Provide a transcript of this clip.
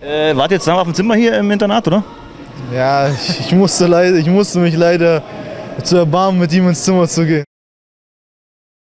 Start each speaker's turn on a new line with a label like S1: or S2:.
S1: Äh, wart ihr jetzt auf dem Zimmer hier im Internat, oder?
S2: Ja, ich, ich, musste leider, ich musste mich leider zu erbarmen, mit ihm ins Zimmer zu gehen.